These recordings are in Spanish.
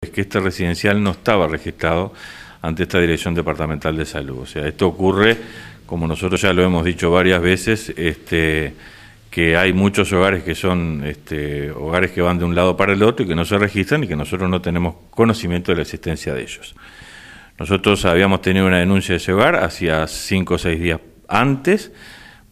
es que este residencial no estaba registrado ante esta Dirección Departamental de Salud. O sea, esto ocurre, como nosotros ya lo hemos dicho varias veces, este, que hay muchos hogares que son este, hogares que van de un lado para el otro y que no se registran y que nosotros no tenemos conocimiento de la existencia de ellos. Nosotros habíamos tenido una denuncia de ese hogar hacía cinco o seis días antes,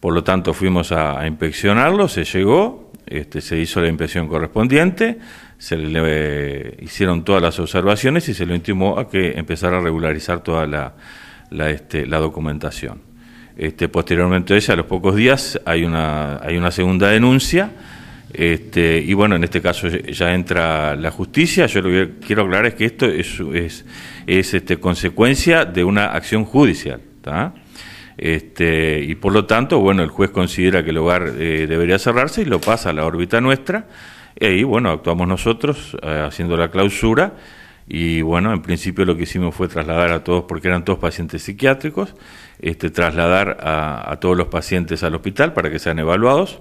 por lo tanto fuimos a, a inspeccionarlo, se llegó, este, se hizo la inspección correspondiente, se le hicieron todas las observaciones y se lo intimó a que empezara a regularizar toda la, la, este, la documentación. Este, posteriormente a ella, a los pocos días, hay una, hay una segunda denuncia, este, y bueno, en este caso ya entra la justicia. Yo lo que quiero aclarar es que esto es, es, es este, consecuencia de una acción judicial. Este, y por lo tanto, bueno, el juez considera que el hogar eh, debería cerrarse y lo pasa a la órbita nuestra. Y bueno, actuamos nosotros eh, haciendo la clausura y bueno, en principio lo que hicimos fue trasladar a todos, porque eran todos pacientes psiquiátricos, este, trasladar a, todos los pacientes al hospital para que sean evaluados,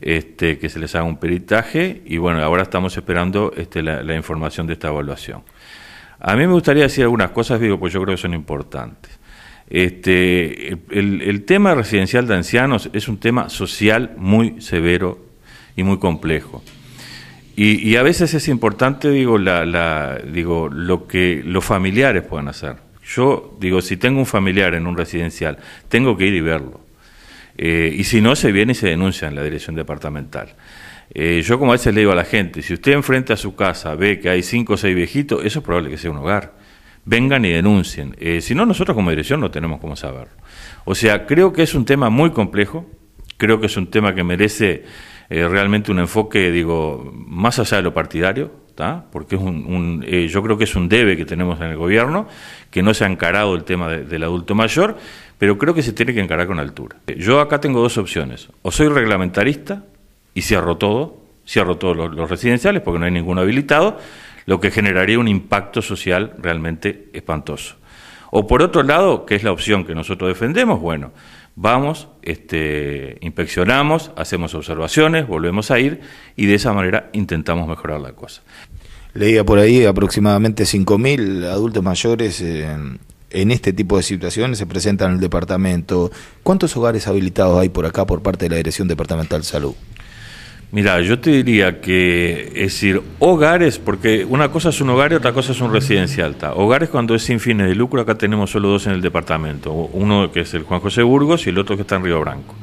este, que se les haga un peritaje y bueno, ahora estamos esperando este, la, información de esta evaluación. A mí me gustaría decir algunas cosas, digo, pues yo creo que son importantes. Este, el, tema residencial de ancianos es un tema social muy severo y muy complejo. Y, y, a veces es importante, digo, la, la, digo, lo que los familiares puedan hacer. Yo digo, si tengo un familiar en un residencial, tengo que ir y verlo. Eh, y si no, se viene y se denuncia en la dirección departamental. Eh, yo como a veces le digo a la gente, si usted enfrente a su casa ve que hay cinco o seis viejitos, eso es probable que sea un hogar. Vengan y denuncien. Eh, si no, nosotros como dirección no tenemos cómo saberlo. O sea, creo que es un tema muy complejo, creo que es un tema que merece eh, realmente un enfoque, digo, más allá de lo partidario, ¿tá? porque es un, eh, yo creo que es un debe que tenemos en el gobierno, que no se ha encarado el tema de, del adulto mayor, pero creo que se tiene que encarar con altura. Yo acá tengo dos opciones, o soy reglamentarista y cierro todo, cierro todos los, los residenciales porque no hay ninguno habilitado, lo que generaría un impacto social realmente espantoso. O por otro lado, que es la opción que nosotros defendemos, bueno, vamos, este, inspeccionamos, hacemos observaciones, volvemos a ir y de esa manera intentamos mejorar la cosa. Leía por ahí aproximadamente 5.000 adultos mayores eh, en este tipo de situaciones se presentan en el departamento. ¿Cuántos hogares habilitados hay por acá por parte de la Dirección Departamental de Salud? Mira, yo te diría que, es decir, hogares, porque una cosa es un hogar y otra cosa es un residencial. ¿ta? Hogares cuando es sin fines de lucro, acá tenemos solo dos en el departamento, uno que es el Juan José Burgos y el otro que está en Río Branco.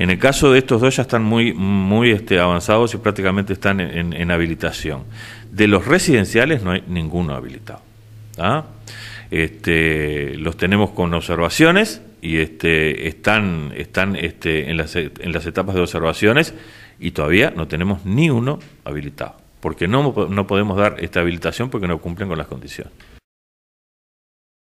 En el caso de estos dos ya están muy, muy este, avanzados y prácticamente están en, habilitación. De los residenciales no hay ninguno habilitado. ¿ta? Este, los tenemos con observaciones y este, están, están este, en, las, en las etapas de observaciones y todavía no tenemos ni uno habilitado, porque no, no podemos dar esta habilitación porque no cumplen con las condiciones.